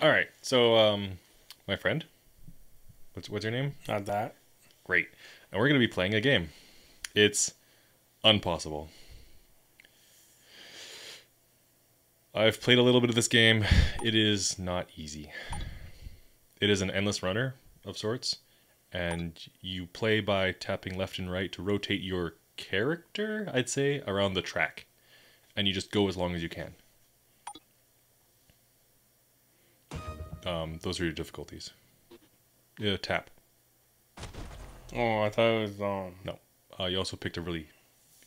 All right. So, um, my friend, what's what's your name? Not that. Great. And we're gonna be playing a game. It's Unpossible. I've played a little bit of this game. It is not easy. It is an endless runner of sorts, and you play by tapping left and right to rotate your character, I'd say, around the track. And you just go as long as you can. Um, those are your difficulties. Yeah, tap. Oh, I thought it was um. No. Uh, you also picked a really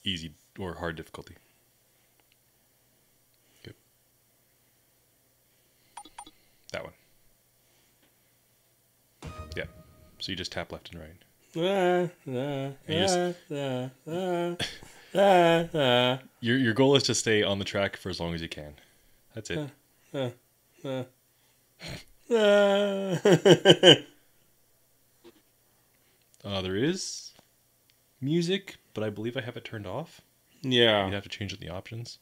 easy or hard difficulty. Good. That one. Yeah. So you just tap left and right. Ah, ah, you just- Your your goal is to stay on the track for as long as you can. That's it. ah, Uh, there is music, but I believe I have it turned off. Yeah. You'd have to change it in the options.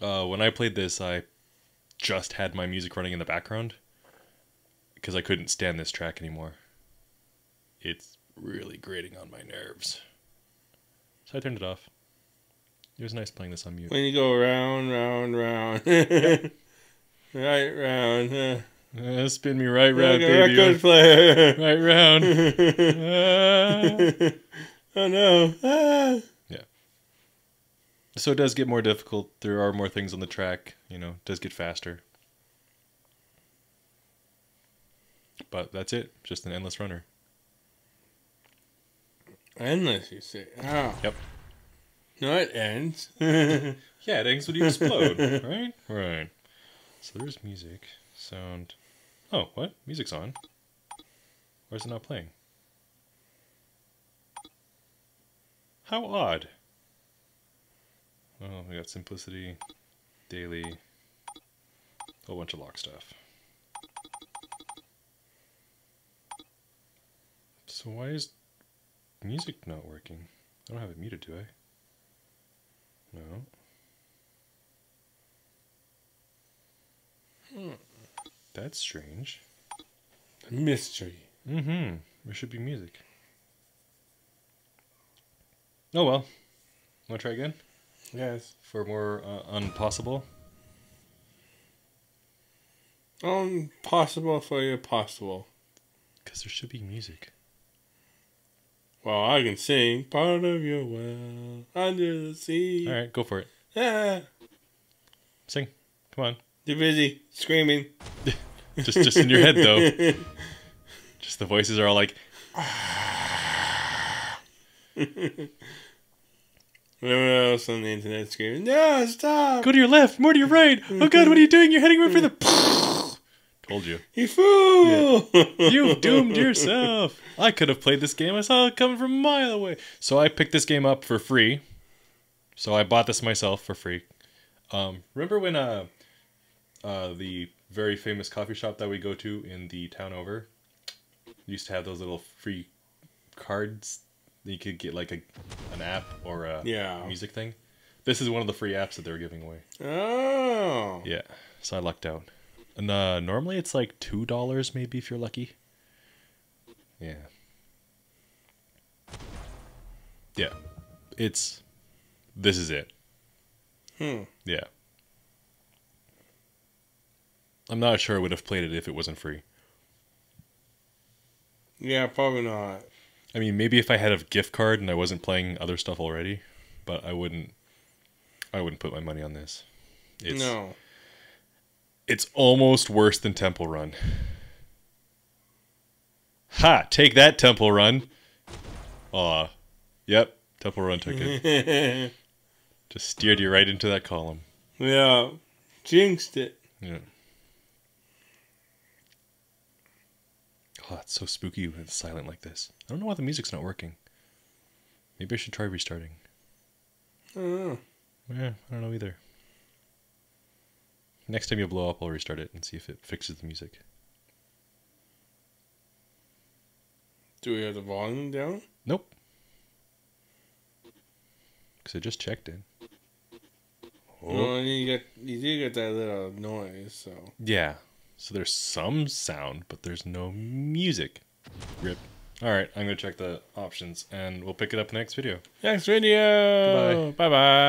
Uh, when I played this, I just had my music running in the background because I couldn't stand this track anymore. It's really grating on my nerves. So I turned it off. It was nice playing this on mute. When you go round, round, round, right round, uh, Uh, spin me right like round, a baby. record player. Right round. Ah. oh no! Ah. So it does get more difficult. There are more things on the track. You know, it does get faster. But that's it. Just an endless runner. Endless, you say? Oh. Yep. No, it ends. Yeah, it ends when you explode, right? Right. So there's music, sound. Oh, what? Music's on. Why is it not playing? How odd. Oh, we got simplicity, daily, a whole bunch of lock stuff. So why is music not working? I don't have it muted, do I? No. That's strange. Mystery. Mm-hmm. There should be music. Oh well. Want to try again Yes. for more uh, unpossible? Impossible for you, possible. Because there should be music. Well, I can sing part of your well under the sea. All right, go for it. Yeah. Sing. Come on. You're busy screaming. Just, just in your head though. Just the voices are all like, Everyone else on the internet screaming, no, stop! "Go to your left, more to your right." Oh God, what are you doing? You're heading right for the. Told you. You fool! You've doomed yourself. I could have played this game. I saw it coming from a mile away. So I picked this game up for free. So I bought this myself for free. Um, remember when uh, uh, the very famous coffee shop that we go to in the town over used to have those little free cards that you could get like a an app or a Yeah. music thing. This is one of the free apps that they were giving away. Oh. Yeah, so I lucked out. And uh, normally it's like two dollars, maybe if you're lucky. Yeah. Yeah, it's. This is it. Hmm. Yeah. I'm not sure I would have played it if it wasn't free. Yeah, probably not. I mean, maybe if I had a gift card and I wasn't playing other stuff already, but I wouldn't. I wouldn't put my money on this. It's, no. It's almost worse than Temple Run. Ha! Take that, Temple Run. Aw. Yep, Temple Run took it. Just steered you right into that column. yeah. Jinxed it. Yeah. Oh, it's so spooky when it's silent like this. I don't know why the music's not working. Maybe I should try restarting. I don't know. Yeah, I don't know either. Next time you blow up, I'll restart it and see if it fixes the music. Do we have the volume down? Nope. Because I just checked it. Well, and you get you do get that little noise, so Yeah. So there's some sound, but there's no music. Rip. All right, I'm gonna check the options, and we'll pick it up next video. next video. Bye bye.